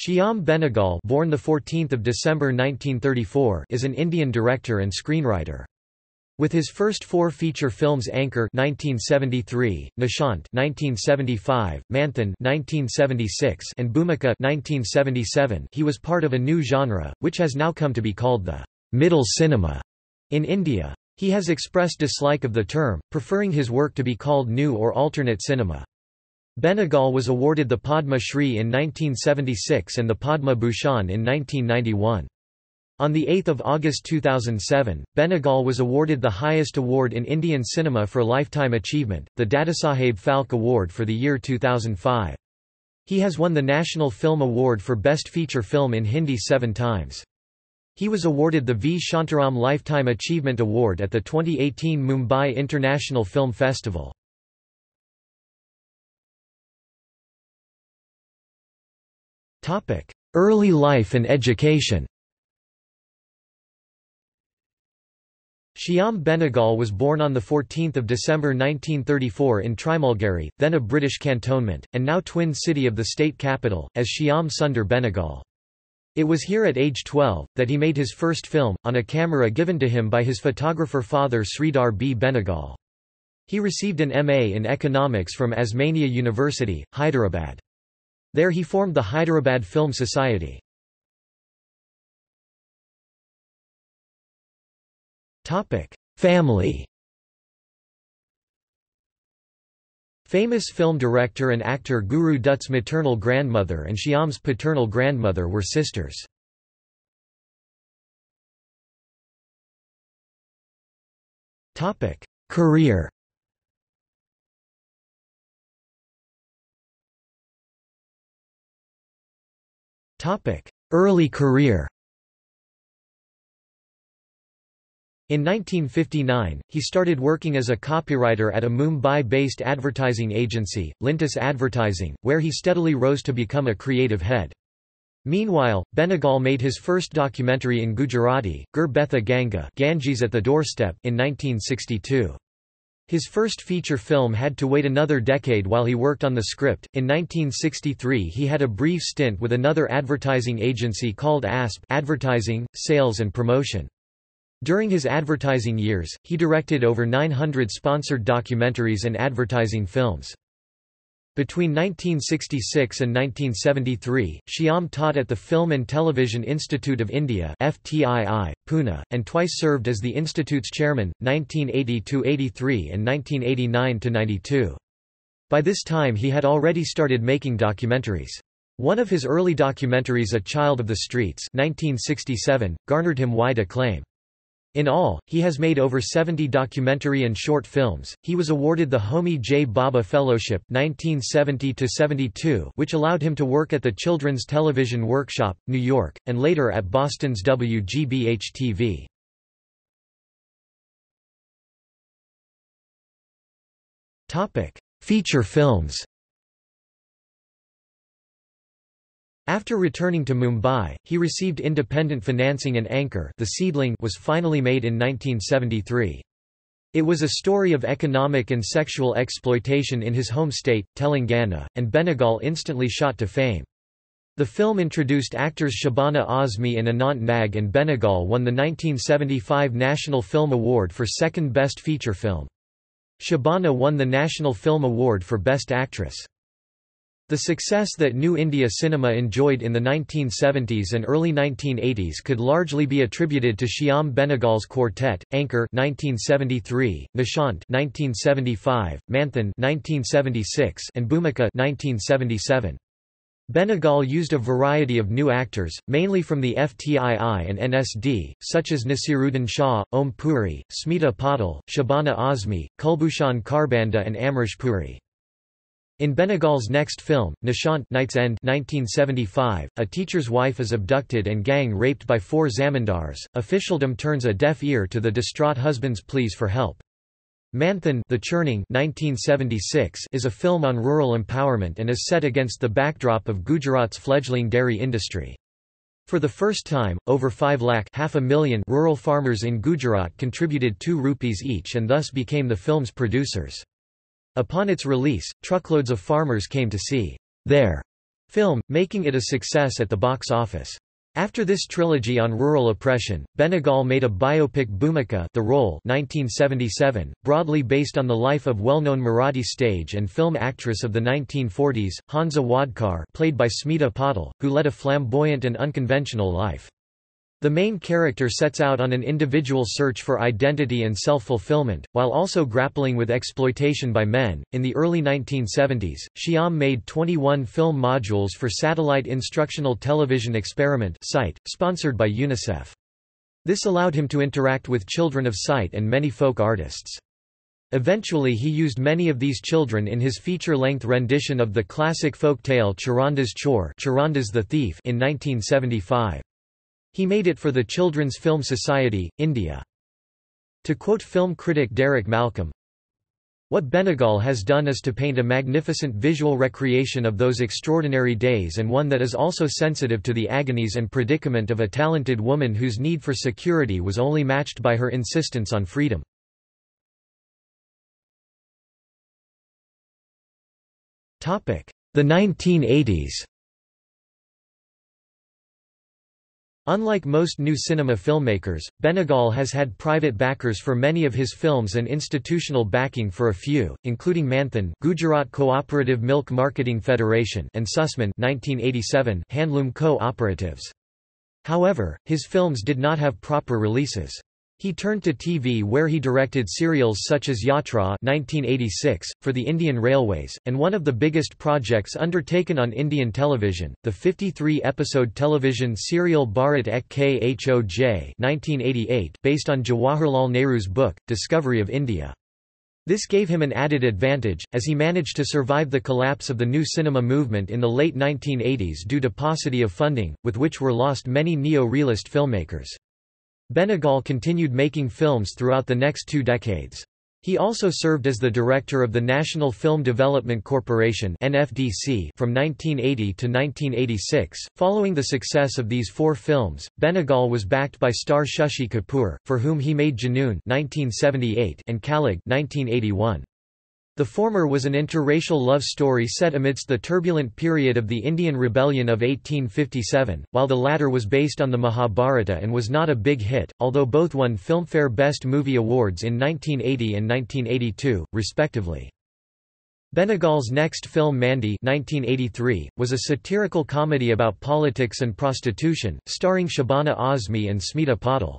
Shyam Benegal born 14 December 1934 is an Indian director and screenwriter. With his first four feature films Ankur 1973, Nishant 1975, Manthan 1976, and Bhumika 1977, he was part of a new genre, which has now come to be called the middle cinema in India. He has expressed dislike of the term, preferring his work to be called new or alternate cinema. Benegal was awarded the Padma Shri in 1976 and the Padma Bhushan in 1991. On 8 August 2007, Benegal was awarded the highest award in Indian cinema for lifetime achievement, the Dadasaheb Phalke Award for the year 2005. He has won the National Film Award for Best Feature Film in Hindi seven times. He was awarded the V. Shantaram Lifetime Achievement Award at the 2018 Mumbai International Film Festival. Early life and education Shyam Benegal was born on 14 December 1934 in Trimulgeri, then a British cantonment, and now twin city of the state capital, as Shyam Sundar Benegal. It was here at age 12, that he made his first film, on a camera given to him by his photographer father Sridhar B. Benegal. He received an M.A. in economics from Osmania University, Hyderabad. There he formed the Hyderabad Film Society. Family Famous film director and actor Guru Dutt's maternal grandmother and Shyam's paternal grandmother were sisters. Career Early career In 1959, he started working as a copywriter at a Mumbai-based advertising agency, Lintas Advertising, where he steadily rose to become a creative head. Meanwhile, Benegal made his first documentary in Gujarati, Gher Betha Ganga Ganges at the Doorstep in 1962. His first feature film had to wait another decade while he worked on the script. In 1963, he had a brief stint with another advertising agency called ASP Advertising, Sales and Promotion. During his advertising years, he directed over 900 sponsored documentaries and advertising films. Between 1966 and 1973, Shyam taught at the Film and Television Institute of India FTII, Pune, and twice served as the institute's chairman, 1980–83 and 1989–92. By this time he had already started making documentaries. One of his early documentaries A Child of the Streets 1967, garnered him wide acclaim. In all, he has made over 70 documentary and short films. He was awarded the Homi J. Bhabha Fellowship 1970 which allowed him to work at the Children's Television Workshop, New York, and later at Boston's WGBH-TV. Feature films After returning to Mumbai, he received independent financing and Ankur the Seedling was finally made in 1973. It was a story of economic and sexual exploitation in his home state, Telangana, and Benegal instantly shot to fame. The film introduced actors Shabana Azmi and Anant Nag and Benegal won the 1975 National Film Award for Second Best Feature Film. Shabana won the National Film Award for Best Actress. The success that New India cinema enjoyed in the 1970s and early 1980s could largely be attributed to Shyam Benegal's quartet, Ankur 1973, Nishant 1975, Manthan 1976, and Bhumika 1977. Benegal used a variety of new actors, mainly from the FTII and NSD, such as Naseeruddin Shah, Om Puri, Smita Patil, Shabana Azmi, Kulbhushan Kharbanda and Amrish Puri. In Benegal's next film, Nishant Night's End 1975, a teacher's wife is abducted and gang raped by four zamindars. Officialdom turns a deaf ear to the distraught husband's pleas for help. Manthan the Churning 1976 is a film on rural empowerment and is set against the backdrop of Gujarat's fledgling dairy industry. For the first time, over 5 lakh half a million rural farmers in Gujarat contributed 2 rupees each and thus became the film's producers. Upon its release, truckloads of farmers came to see their film, making it a success at the box office. After this trilogy on rural oppression, Benegal made a biopic Bhumika The Role 1977, broadly based on the life of well-known Marathi stage and film actress of the 1940s, Hansa Wadkar played by Smita Patil, who led a flamboyant and unconventional life. The main character sets out on an individual search for identity and self-fulfillment, while also grappling with exploitation by men. In the early 1970s, Shyam made 21 film modules for Satellite Instructional Television Experiment (SITE), sponsored by UNICEF. This allowed him to interact with children of SITE and many folk artists. Eventually he used many of these children in his feature-length rendition of the classic folk tale Charandas Chor Charandas the Thief in 1975. He made it for the Children's Film Society, India. To quote film critic Derek Malcolm, what Benegal has done is to paint a magnificent visual recreation of those extraordinary days and one that is also sensitive to the agonies and predicament of a talented woman whose need for security was only matched by her insistence on freedom. The 1980s Unlike most new cinema filmmakers, Benegal has had private backers for many of his films and institutional backing for a few, including Manthan Gujarat Cooperative Milk Marketing Federation and Susman 1987 Handloom Co-operatives. However, his films did not have proper releases. He turned to TV where he directed serials such as Yatra 1986, for the Indian Railways, and one of the biggest projects undertaken on Indian television, the 53-episode television serial Bharat Ek Khoj 1988, based on Jawaharlal Nehru's book, Discovery of India. This gave him an added advantage, as he managed to survive the collapse of the new cinema movement in the late 1980s due to paucity of funding, with which were lost many neo-realist filmmakers. Benegal continued making films throughout the next two decades. He also served as the director of the National Film Development Corporation (NFDC) from 1980 to 1986. Following the success of these four films, Benegal was backed by star Shashi Kapoor, for whom he made Junoon (1978) and Kalyug (1981). The former was an interracial love story set amidst the turbulent period of the Indian Rebellion of 1857, while the latter was based on the Mahabharata and was not a big hit, although both won Filmfare Best Movie Awards in 1980 and 1982, respectively. Benegal's next film Mandi 1983, was a satirical comedy about politics and prostitution, starring Shabana Azmi and Smita Patil.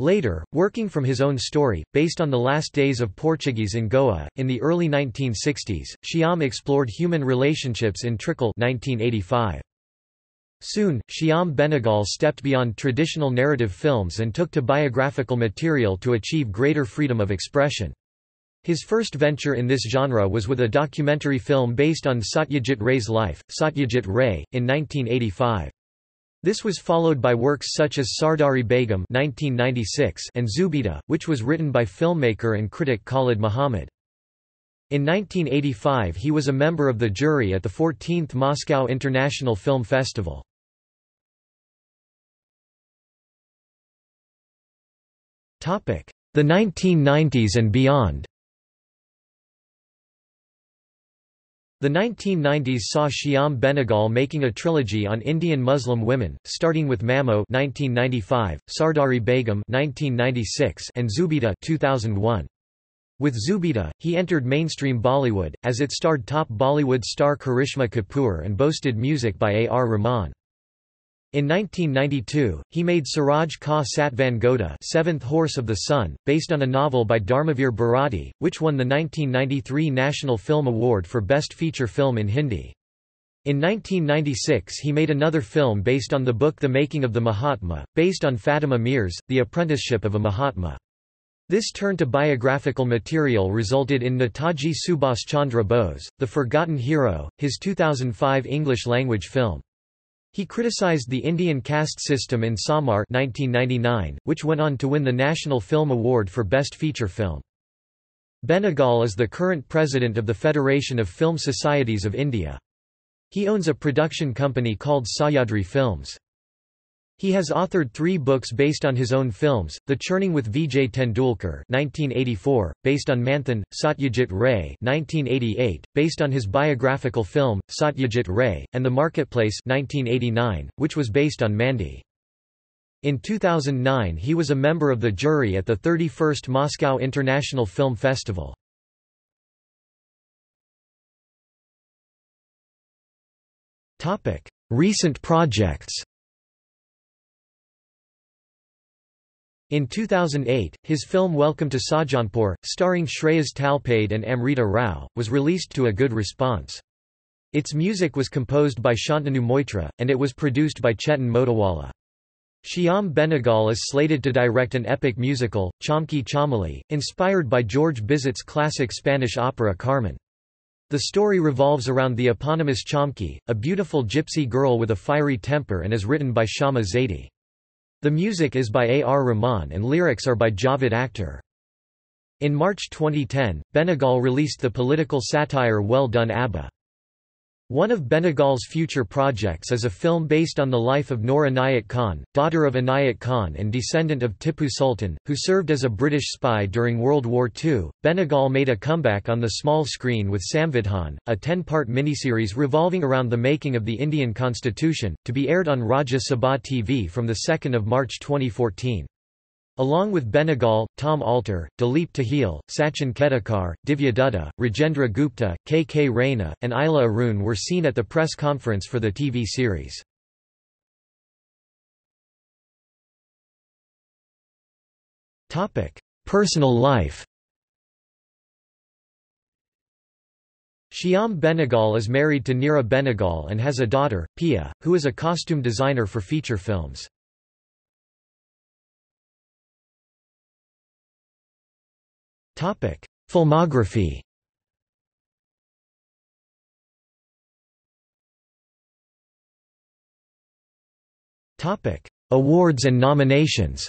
Later, working from his own story, based on the last days of Portuguese in Goa, in the early 1960s, Shyam explored human relationships in Trikaal 1985. Soon, Shyam Benegal stepped beyond traditional narrative films and took to biographical material to achieve greater freedom of expression. His first venture in this genre was with a documentary film based on Satyajit Ray's life, Satyajit Ray, in 1985. This was followed by works such as Sardari Begum (1996) and Zubeidaa, which was written by filmmaker and critic Khalid Muhammad. In 1985 he was a member of the jury at the 14th Moscow International Film Festival. The 1990s and beyond The 1990s saw Shyam Benegal making a trilogy on Indian Muslim women, starting with Mammo 1995, Sardari Begum 1996, and Zubeidaa 2001. With Zubeidaa, he entered mainstream Bollywood, as it starred top Bollywood star Karisma Kapoor and boasted music by A. R. Rahman. In 1992, he made Suraj Ka Satvan Ghoda Seventh Horse of the Sun, based on a novel by Dharmavir Bharati, which won the 1993 National Film Award for Best Feature Film in Hindi. In 1996 he made another film based on the book The Making of the Mahatma, based on Fatima Meer's, The Apprenticeship of a Mahatma. This turn to biographical material resulted in Netaji Subhas Chandra Bose, The Forgotten Hero, his 2005 English-language film. He criticized the Indian caste system in Samar 1999, which went on to win the National Film Award for Best Feature Film. Benegal is the current president of the Federation of Film Societies of India. He owns a production company called Sahyadri Films. He has authored three books based on his own films, The Churning with Vijay Tendulkar 1984, based on Manthan, Satyajit Ray 1988, based on his biographical film, Satyajit Ray, and The Marketplace 1989, which was based on Mandi. In 2009 he was a member of the jury at the 31st Moscow International Film Festival. Recent projects In 2008, his film Welcome to Sajjanpur, starring Shreyas Talpade and Amrita Rao, was released to a good response. Its music was composed by Shantanu Moitra, and it was produced by Chetan Motiwala. Shyam Benegal is slated to direct an epic musical, Chamki Chameli, inspired by George Bizet's classic Spanish opera Carmen. The story revolves around the eponymous Chamki, a beautiful gypsy girl with a fiery temper and is written by Shama Zaidi. The music is by A. R. Rahman and lyrics are by Javed Akhtar. In March 2010, Benegal released the political satire Well Done Abba. One of Benegal's future projects is a film based on the life of Noor Khan, daughter of Inayat Khan and descendant of Tipu Sultan, who served as a British spy during World War II. Benegal made a comeback on the small screen with Samvidhan, a 10-part miniseries revolving around the making of the Indian constitution, to be aired on Rajya Sabha TV from 2 March 2014. Along with Benegal, Tom Alter, Dilip Tahil, Sachin Khedekar, Divya Dutta, Rajendra Gupta, K. K. Raina, and Ila Arun were seen at the press conference for the TV series. Personal life Shyam Benegal is married to Neera Benegal and has a daughter, Pia, who is a costume designer for feature films. Topic: Filmography. Topic: Awards and nominations.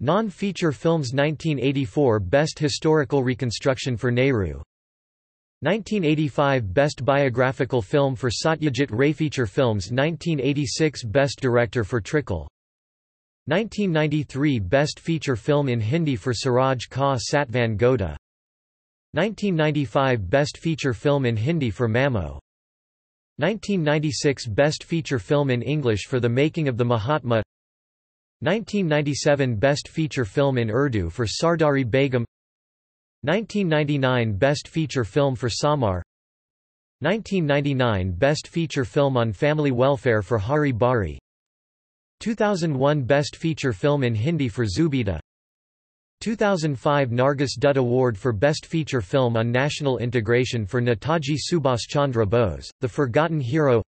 Non-feature films 1984 Best Historical Reconstruction for Nehru. 1985 Best Biographical Film for Satyajit Ray Feature Films. 1986 Best Director for Trikaal 1993 Best Feature Film in Hindi for Suraj Ka Satvan Ghoda. 1995 Best Feature Film in Hindi for Mammo. 1996 Best Feature Film in English for The Making of the Mahatma. 1997 Best Feature Film in Urdu for Sardari Begum. 1999 Best Feature Film for Samar. 1999 Best Feature Film on Family Welfare for Hari Bhari 2001 Best Feature Film in Hindi for Zubeidaa. 2005 Nargis Dutt Award for Best Feature Film on National Integration for Netaji Subhas Chandra Bose, The Forgotten Hero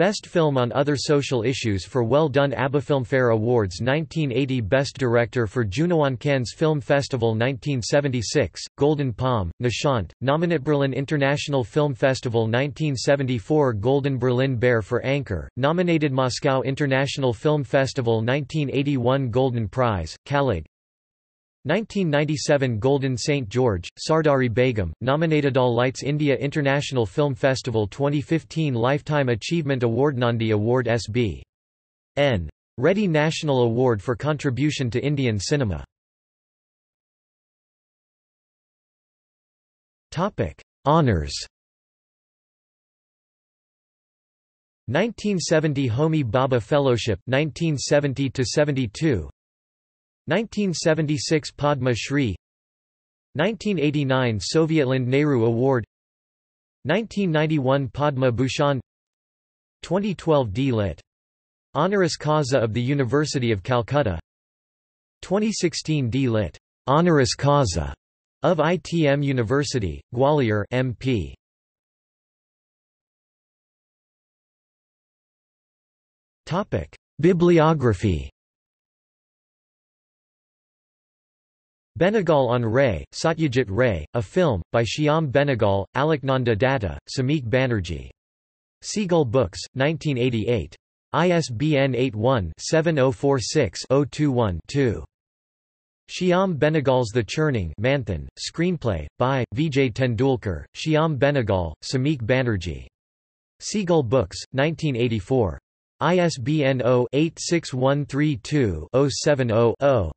Best Film on Other Social Issues for Well Done ABBA Filmfare Awards 1980 Best Director for Junoon Cannes Film Festival 1976, Golden Palm, Nishant, Nominate Berlin International Film Festival 1974 Golden Berlin Bear for Ankur, nominated Moscow International Film Festival 1981 Golden Prize, Kalyug 1997 Golden St. George, Sardari Begum, nominated All Lights India International Film Festival 2015 Lifetime Achievement Award Nandi Award SB. N. Reddy National Award for Contribution to Indian Cinema. Honours 1970 Homi Bhabha Fellowship 1970 to 72 1976 Padma Shri 1989 Sovietland Nehru Award 1991 Padma Bhushan 2012 D. Lit. Honoris Causa of the University of Calcutta 2016 D. Lit. Honoris Causa of ITM University, Gwalior MP. Bibliography Benegal on Ray, Satyajit Ray, a film, by Shyam Benegal, Alaknanda Datta, Samik Banerjee. Seagull Books, 1988. ISBN 81-7046-021-2. Shyam Benegal's The Churning Manthan, screenplay, by, Vijay Tendulkar, Shyam Benegal, Samik Banerjee. Seagull Books, 1984. ISBN 0-86132-070-0.